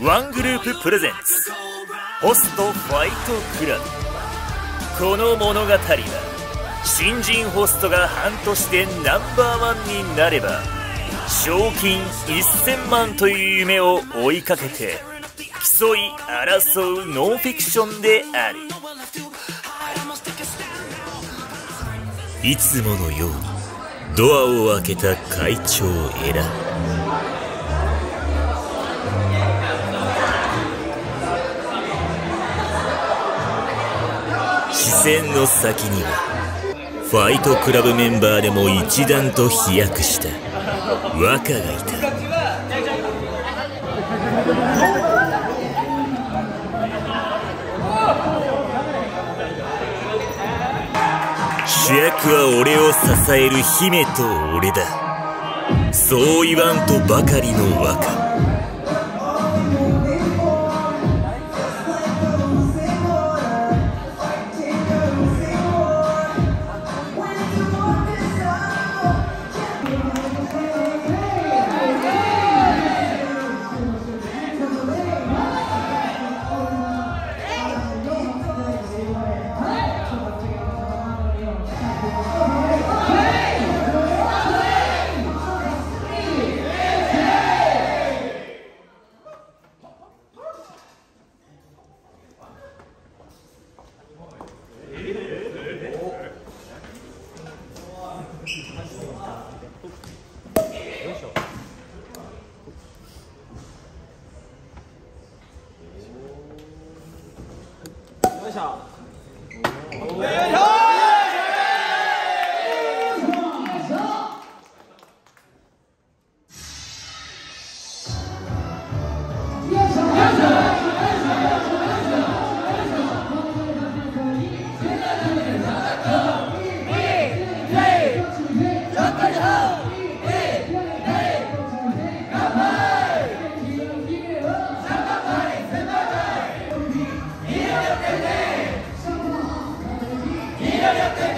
ワングループプレゼンツホストファイトクラブ。この物語は新人ホストが半年でナンバーワンになれば賞金1000万という夢を追いかけて競い争うノンフィクションである。いつものようにドアを開けた会長エラ視線の先にはファイトクラブメンバーでも一段と飛躍した若がいた。主役は俺を支える姫と俺だ。そう言わんとばかりの若。啊オ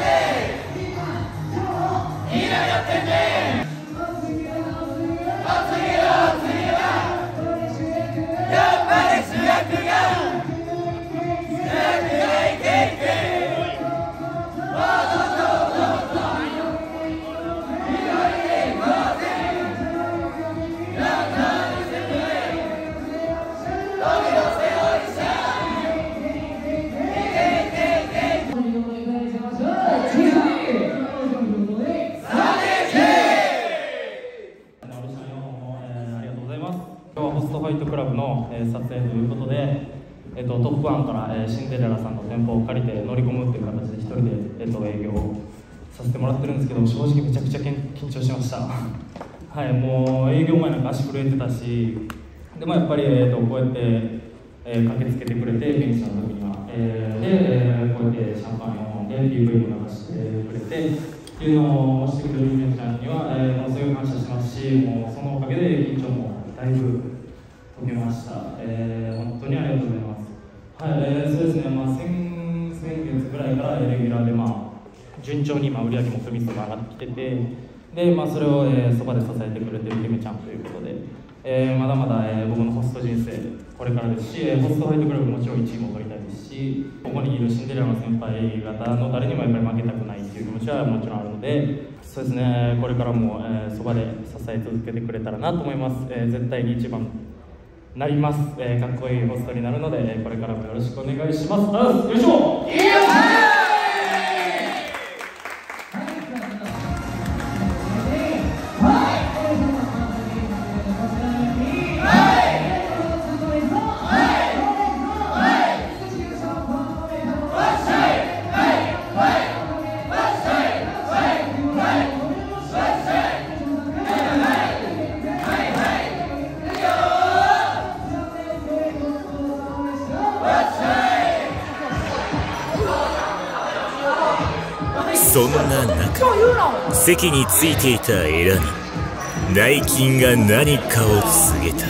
えっとトップ1から、えーシンデレラさんの店舗を借りて乗り込むっていう形で一人で、えっと営業をさせてもらってるんですけど正直めちゃくちゃ緊張しました。はいもう営業前なんか足震えてたしでもやっぱり、えっとこうやって、えー駆けつけてくれてベンチの時には、えーで、えーこうやってシャンパン4本で PV も流してくれてっていうのをしてくれるみなちゃんには、えーものすごい感謝しますしもうそのおかげで緊張もだいぶ解けました、えー本当にありがとうございます。はい、えーそうですね、まあ、先先月ぐらいからレギュラーで、まあ、順調に今売り上げも組み数が上がってきててで、まあ、それを、えーそばで支えてくれてるゆめちゃんということで、えーまだまだ、えー僕のホスト人生これからですし、えーホストファイトクラブもちろん1位も取りたいですしここにいるシンデレラの先輩方の誰にもやっぱり負けたくないっていう気持ちはもちろんあるのでそうですねこれからもそば、で支え続けてくれたらなと思います、えー絶対に一番なります、えーかっこいいホストになるので、えーこれからもよろしくお願いします。あよいしょ。そんな中席についていたエラに内勤が何かを告げた。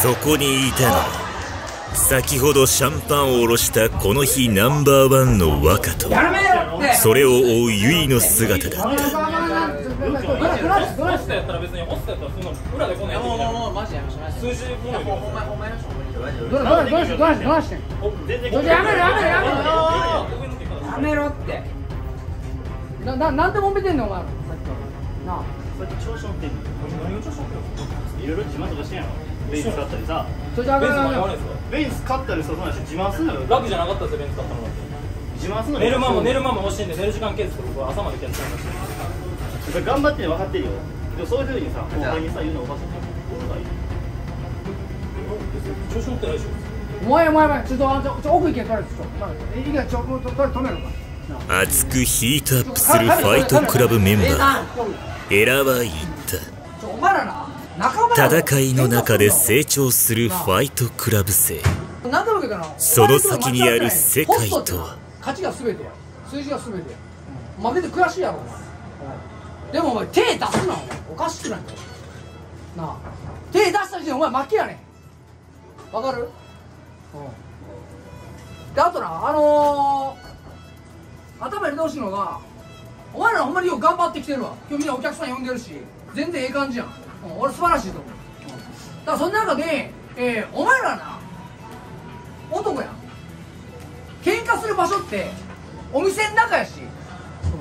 そこにいたのは先ほどシャンパンを下ろしたこの日ナンバーワンの若とそれを追うユイの姿だった。やめろ数字ものお前お前のどうどうどうしてどうしてどうして全然どうしてやめろやめろやめろ上のって言い方やめろってなななんで揉めてんのお前らさっきからなあ調子乗ってんの何を調子乗ってんのいろいろ自慢とかしてんやろベンツ買ったりさったりさそんなんして自慢すんのよ楽じゃなかったですよベンツ買ったのだって寝る間も寝る間も欲しいんで寝る時間計測僕は朝までやってましたそれ頑張って分かってるよ。でもそういうふうにさ後輩にさ言うのおかしい調子乗ってないでしょ。お前お前お前ちょっとあんたちょ奥行けからちょっとえいいかちょもうとと止めろか熱くヒートアップするファイトクラブメンバー。エラは言った。戦いの中で成長するファイトクラブ生。その先にある世界とは勝ちが全てや。数字が全てや。負けて悔しいやろお前。でもお前手出すなお前。おかしくない。なあ。手出した時点でお前負けやねん。わかる？うん。であとなあのー、頭入れてほしいのがお前らほんまによく頑張ってきてるわ。今日みんなお客さん呼んでるし全然ええ感じやん、うん、俺素晴らしいと思う、うん、だからその中で、えー、お前らな場所ってお店の中やし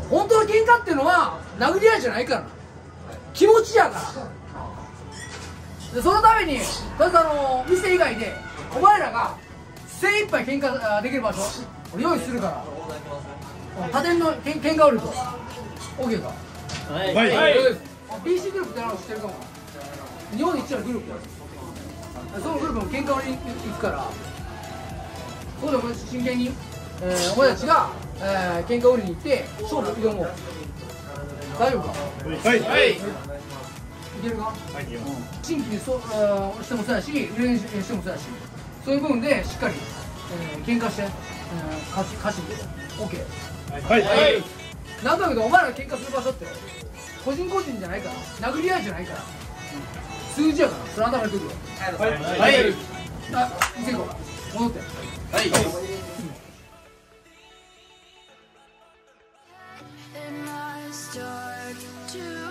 本当の喧嘩っていうのは殴り合いじゃないから気持ちやから。でそのためにとりあえずあの店以外でお前らが精一杯喧嘩あできる場所俺用意するからうん他店のけん喧嘩売ると。OK か？はい。はい。BC グループっての知ってるかも。日本一のグループや。そのグループも喧嘩売りに行くから。そうでも真剣に、えー、お前たちが、えー、喧嘩売りに行って勝負挑もう。大丈夫か？はい。はい。いけるか？新規にそ、あーしてもそうやし売れにしてもそうやし。そういう部分でしっかり、えー、喧嘩して、えー、勝ち勝ちに OK はい。はい。なんだけどお前らが喧嘩する場所って個人個人じゃないから殴り合いじゃないから数字やからそれ頭にくるよ。はい。あ店行こう戻って。And to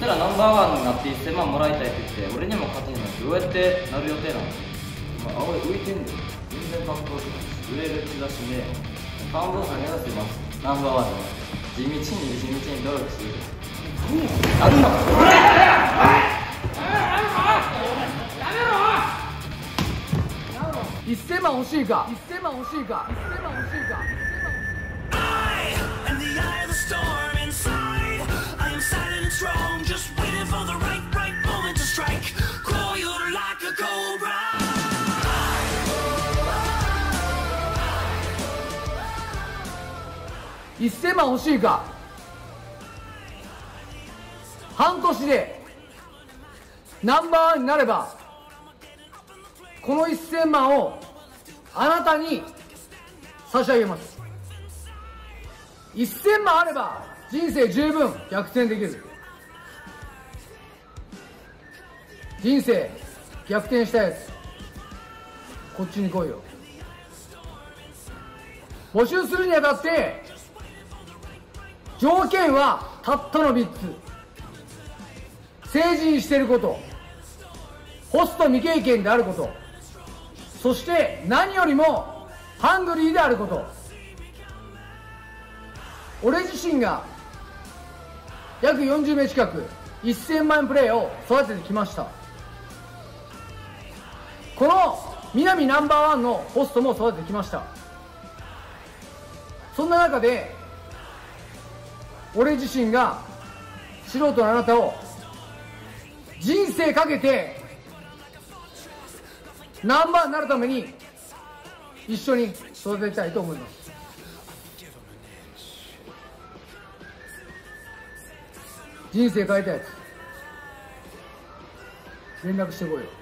こいつらナンバーワンになって1000万もらいたいって言って俺にも勝てんのどうやってなる予定なの？お前青い浮いてんだよ。全然格好とか売れる兆しね。半分目指してます。ナンバーワンで地道に地道に努力するなんだ1000万欲しいか1000万欲しいか1000万欲しいか I am the eye of the storm inside. I am silent and strong, just waiting for the right, right moment to strike. Coiled like a cobra. 1000万欲しいか半年でナンバーワンになればこの1000万をあなたに差し上げます1000万あれば人生十分逆転できる。人生逆転したやつ。こっちに来いよ。募集するにあたって条件はたったの3つ。成人していること。ホスト未経験であること。そして何よりもハングリーであること。俺自身が約40名近く1000万プレーを育ててきました。この南ナンバーワンのホストも育ててきました。そんな中で俺自身が素人のあなたを人生かけてナンバーになるために一緒に育てたいと思います。人生変えたやつ。連絡してこいよ。